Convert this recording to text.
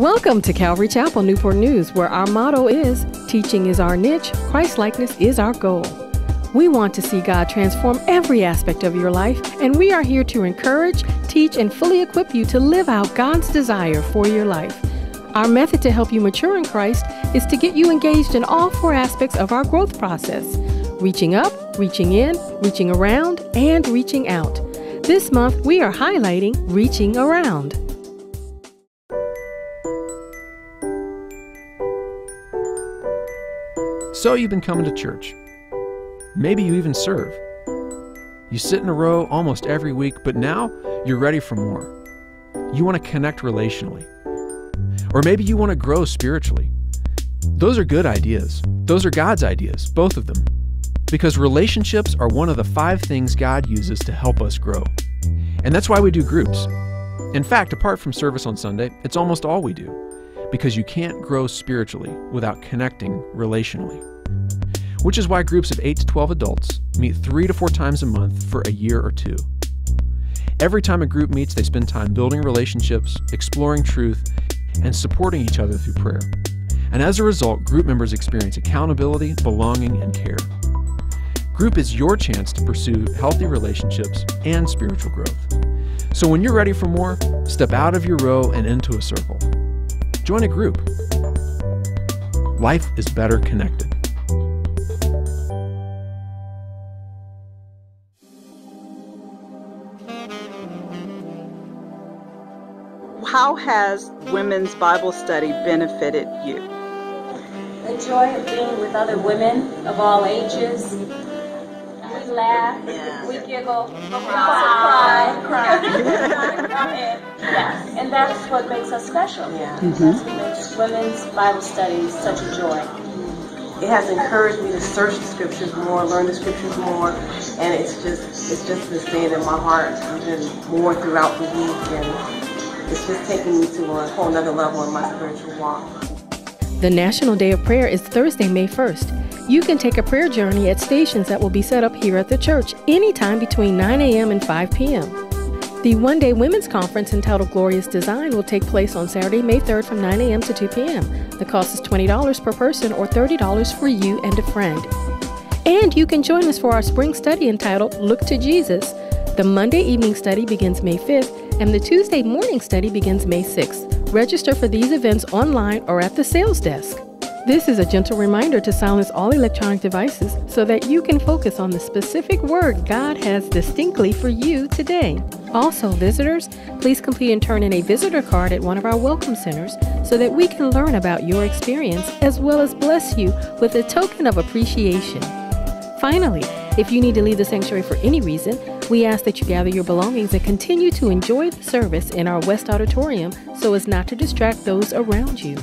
Welcome to Calvary Chapel Newport News, where our motto is Teaching is our niche, Christ likeness is our goal. We want to see God transform every aspect of your life, and we are here to encourage, teach, and fully equip you to live out God's desire for your life. Our method to help you mature in Christ is to get you engaged in all four aspects of our growth process reaching up, reaching in, reaching around, and reaching out. This month, we are highlighting reaching around. So you've been coming to church. Maybe you even serve. You sit in a row almost every week, but now you're ready for more. You want to connect relationally. Or maybe you want to grow spiritually. Those are good ideas. Those are God's ideas, both of them. Because relationships are one of the five things God uses to help us grow. And that's why we do groups. In fact, apart from service on Sunday, it's almost all we do. Because you can't grow spiritually without connecting relationally which is why groups of 8 to 12 adults meet three to four times a month for a year or two. Every time a group meets, they spend time building relationships, exploring truth, and supporting each other through prayer. And as a result, group members experience accountability, belonging, and care. Group is your chance to pursue healthy relationships and spiritual growth. So when you're ready for more, step out of your row and into a circle. Join a group. Life is better connected. How has women's Bible study benefited you? The joy of being with other women of all ages. We laugh, yeah. we giggle, we also cry. cry. yes, and that's what makes us special. Yeah. Mm-hmm. That's what makes women's Bible study such a joy it has encouraged me to search the scriptures more, learn the scriptures more, and it's just it's just been staying in my heart even more throughout the week and it's just taking me to a whole nother level in my spiritual walk. The National Day of Prayer is Thursday, May 1st. You can take a prayer journey at stations that will be set up here at the church anytime between 9 a.m. and 5 p.m. The one day women's conference entitled Glorious Design will take place on Saturday, May 3rd from 9 a.m. to 2 p.m. The cost is $20 per person or $30 for you and a friend. And you can join us for our spring study entitled Look to Jesus. The Monday evening study begins May 5th and the Tuesday morning study begins May 6th. Register for these events online or at the sales desk. This is a gentle reminder to silence all electronic devices so that you can focus on the specific word God has distinctly for you today. Also, visitors, please complete and turn in a visitor card at one of our welcome centers so that we can learn about your experience as well as bless you with a token of appreciation. Finally, if you need to leave the sanctuary for any reason, we ask that you gather your belongings and continue to enjoy the service in our West Auditorium so as not to distract those around you.